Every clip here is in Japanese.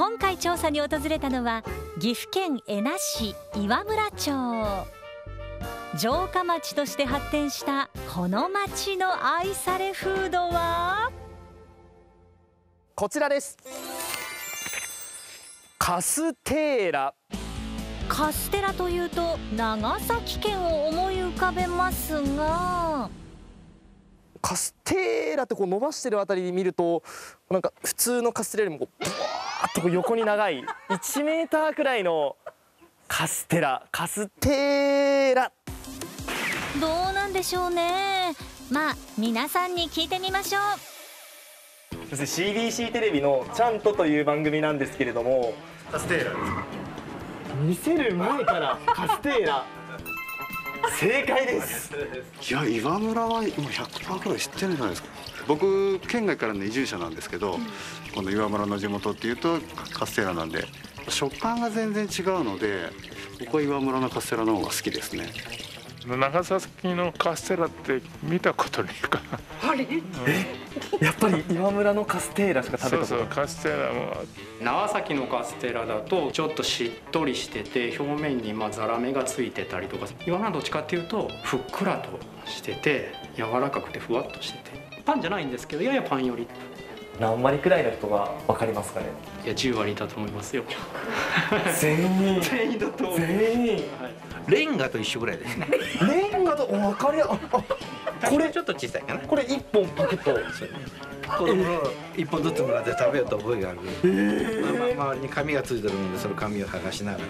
今回調査に訪れたのは岐阜県恵那市岩村町。城下町として発展したこの町の愛されフードは？こちらです。カステーラ。カステラというと長崎県を思い浮かべますが。カステーラってこう伸ばしてるあたりで見るとなんか普通のカステラよりもこうブワーッとこう横に長い1メーターくらいのカステラカステーラ。どうなんでしょうね。まあ皆さんに聞いてみましょう。CBC テレビの「ちゃんと」という番組なんですけれどもカステーラ。見せる前からカステーラ。正解です。いや岩村は今100%くらい知ってるんじゃないですか僕県外からの移住者なんですけど、この岩村の地元っていうとカステラなんで食感が全然違うので僕は岩村のカステラの方が好きですね。長崎のカステラって見たことないか やっぱり岩村のカステーラしか食べたことない。そうそうカステラも。長崎のカステラだとちょっとしっとりしてて表面にまあザラメがついてたりとか岩村はどっちかっていうとふっくらとしてて柔らかくてふわっとしててパンじゃないんですけどややパンより何割くらいの人が分かりますかね？いや10割だと思いますよ。全員。全員だと思う。全員。レンガと一緒ぐらいですね。レンガと分かりやこれちょっと小さいかな。これ一本パクッと子供の一本ずつもらって食べようと覚えがある。まあまあ周りに紙がついてるのでその紙を剥がしながら。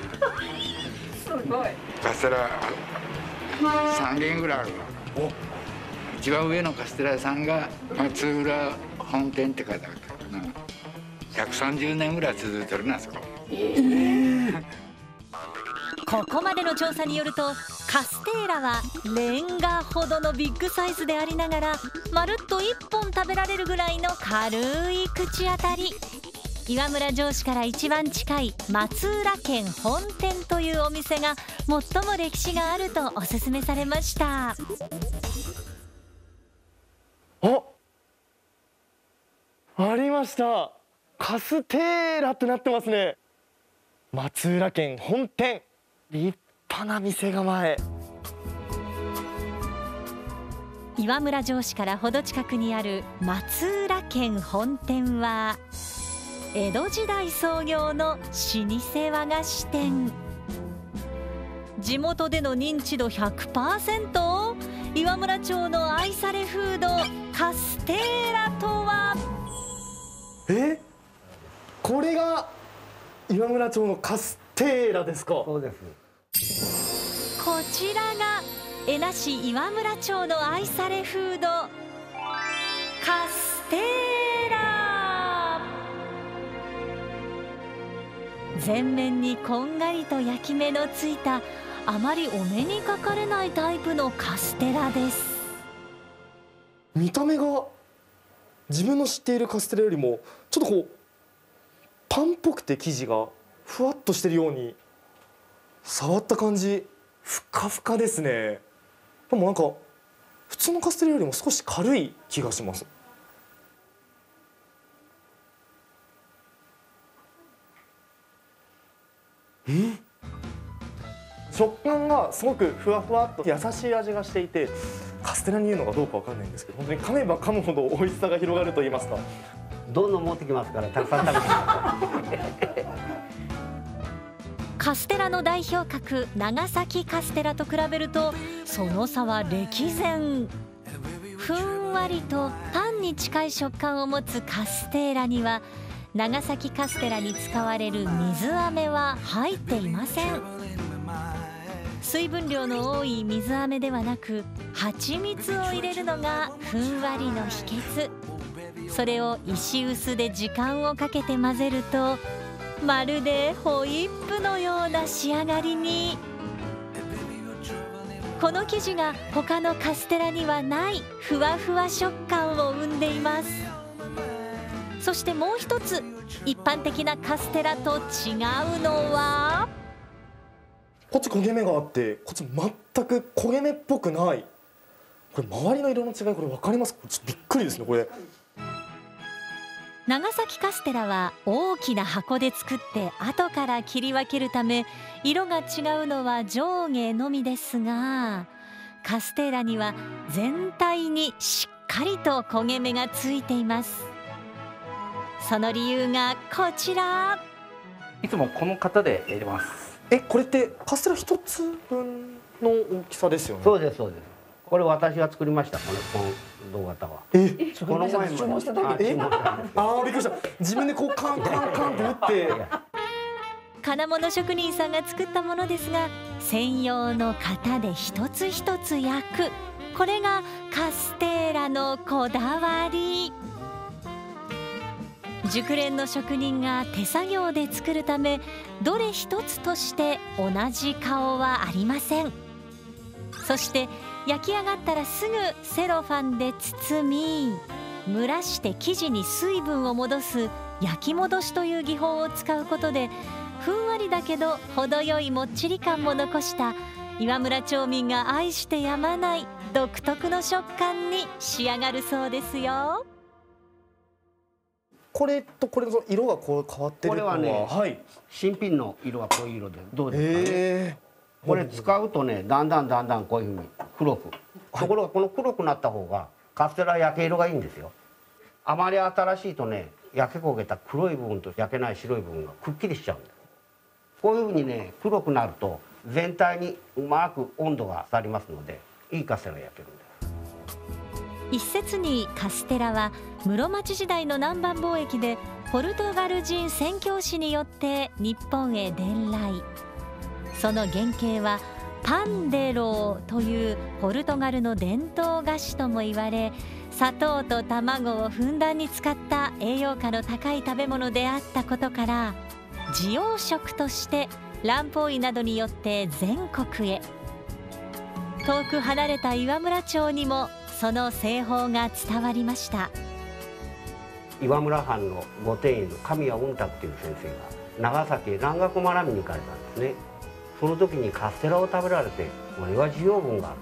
カステラ3軒ぐらいある。わ一番上のカステラ屋さんが松浦本店って書いてあるな。130年ぐらい続いてるなそこ。ここまでの調査によるとカステーラはレンガほどのビッグサイズでありながらまるっと1本食べられるぐらいの軽い口当たり。岩村城市から一番近い松浦県本店というお店が最も歴史があるとおすすめされました。あありました。カステーラってなってますね。松浦県本店。立派な店構え。岩村城市からほど近くにある松浦県本店は江戸時代創業の老舗和菓子店。地元での認知度100%岩村町の愛されフードカステーラとは？え？これが岩村町のカステーラですか？そうです。こちらが恵那市岩村町の愛されフードカステーラ。全面にこんがりと焼き目のついたあまりお目にかかれないタイプのカステラです。見た目が自分の知っているカステラよりもちょっとこうパンっぽくて生地がふわっとしてるように触った感じふかふかですね。でもなんか普通のカステラよりも少し軽い気がします。うん食感がすごくふわふわっと優しい味がしていてカステラに言うのかどうかわかんないんですけど本当に噛めば噛むほど美味しさが広がると言いますか。どんどん持ってきますからたくさん食べてカステラの代表格長崎カステラと比べるとその差は歴然。ふんわりとパンに近い食感を持つカステラには長崎カステラに使われる水飴は入っていません。水分量の多い水飴ではなく蜂蜜を入れるのがふんわりの秘訣。それを石臼で時間をかけて混ぜるとまるでホイップのような仕上がりに。この生地が他のカステラにはないふわふわ食感を生んでいます。そしてもう一つ一般的なカステラと違うのはこっち焦げ目があってこっち全く焦げ目っぽくない。これ周りの色の違いこれ分かります？これちょっとびっくりですねこれ。長崎カステラは大きな箱で作って後から切り分けるため色が違うのは上下のみですがカステーラには全体にしっかりと焦げ目がついています。その理由がこちら。いつもこの型で入れますえこれってカステラ一つ分の大きさですよね？そうですそうです。これ私が作りましたこのこの銅型は。え？この前まで注文しただけですあーびっくりした。自分でこうカンカンカンって打って。金物職人さんが作ったものですが専用の型で一つ一つ焼く。これがカステーラのこだわり熟練の職人が手作業で作るためどれ一つとして同じ顔はありません。そして焼き上がったらすぐセロファンで包み蒸らして生地に水分を戻す焼き戻しという技法を使うことでふんわりだけど程よいもっちり感も残した岩村町民が愛してやまない独特の食感に仕上がるそうですよ。これとこれの色がこう変わってるこれはねはい。新品の色はこういう色でどうですかね。へこれ使うとねだんだんだんだんこういうふうに。黒くところがこの黒くなった方がカステラ焼け色がいいんですよ。あまり新しいとね焼け焦げた黒い部分と焼けない白い部分がくっきりしちゃうんですこういうふうにね黒くなると全体にうまく温度が伝わりますのでいいカステラが焼けるんです一説にカステラは室町時代の南蛮貿易でポルトガル人宣教師によって日本へ伝来。その原型はパンデローというポルトガルの伝統菓子とも言われ砂糖と卵をふんだんに使った栄養価の高い食べ物であったことから滋養食として蘭方医などによって全国へ。遠く離れた岩村町にもその製法が伝わりました。岩村藩の御殿医の神谷雲太っていう先生が長崎蘭学学びに行かれたんですね。その時にカステラを食べられてこれは需要分がある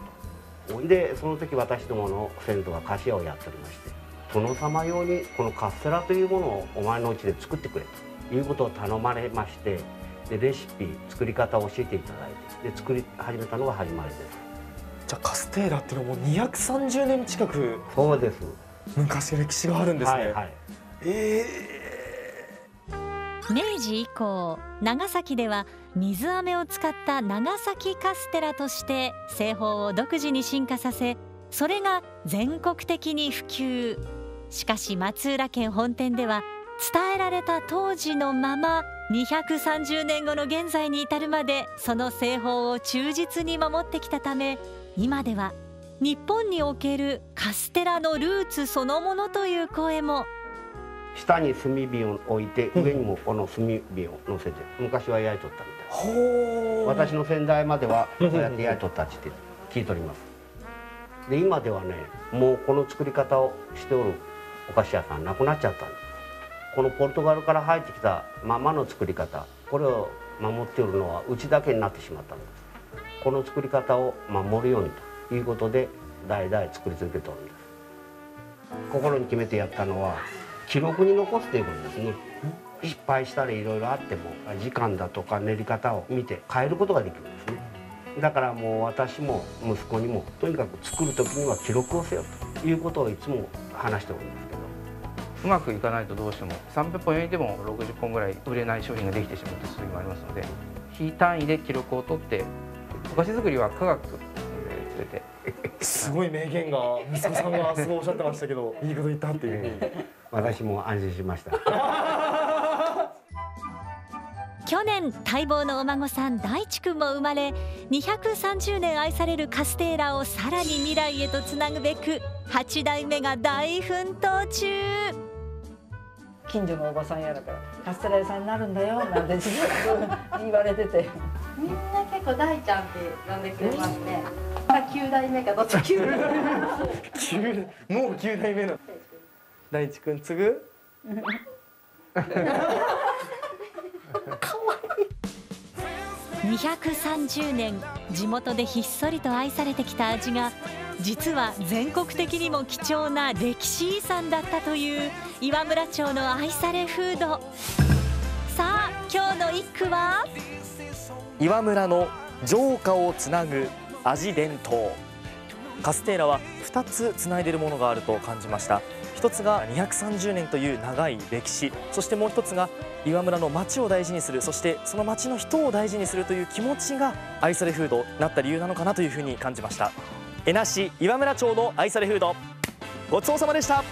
と。ほんでその時私どもの先祖が菓子屋をやっておりまして殿様用にこのカステラというものをお前のうちで作ってくれということを頼まれましてでレシピ作り方を教えていただいてで作り始めたのが始まりです。じゃあカステーラっていうのはもう230年近くそうです。昔歴史があるんですね、はいはい。え明治以降長崎では水飴を使った長崎カステラとして製法を独自に進化させそれが全国的に普及。しかし松浦県本店では伝えられた当時のまま230年後の現在に至るまでその製法を忠実に守ってきたため今では日本におけるカステラのルーツそのものという声も。下に炭火を置いて上にもこの炭火を乗せて昔は焼いとったみたい。ー、ほう。私の先代まではそうやって焼いとったって聞いております。で今ではねもうこの作り方をしておるお菓子屋さんなくなっちゃったんですこのポルトガルから入ってきたままの作り方これを守っておるのはうちだけになってしまったんですこの作り方を守るようにということで代々作り続けておるんです。心に決めてやったのは記録に残すということですね。失敗したりいろいろあっても時間だとか練り方を見て変えることができるんですね。だからもう私も息子にもとにかく作る時には記録をせよということをいつも話しておるんですけど。うまくいかないとどうしても300本焼いても60本ぐらい売れない商品ができてしまうという時もありますので非単位で記録を取ってお菓子作りは科学全て。すごい名言が息子さんがすごいおっしゃってましたけどいいこと言ったっていう。私も安心しました。去年待望のお孫さん大地くんも生まれ230年愛されるカステーラをさらに未来へとつなぐべく8代目が大奮闘中近所のおばさんやだからカステラ屋さんになるんだよなんてずっと言われててみんな結構大ちゃんって呼んでくれますね。九代目かどっち九代目。九もう9代目の大地くん継ぐ？230年地元でひっそりと愛されてきた味が実は全国的にも貴重な歴史遺産だったという岩村町の愛されフード。さあ今日の一句は？岩村の城下をつなぐ味伝統。カステーラは2つつないでいるものがあると感じました。一つが230年という長い歴史。そしてもう一つが岩村の町を大事にする。そしてその町の人を大事にするという気持ちが愛されフードになった理由なのかなというふうに感じました。江梨岩村町の愛されフードごちそうさまでした。